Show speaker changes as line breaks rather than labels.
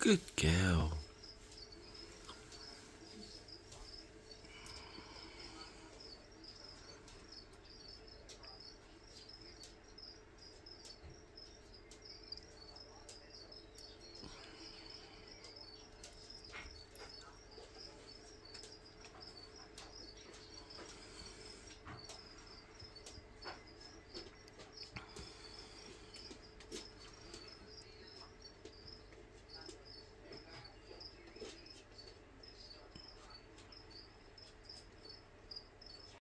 Good girl.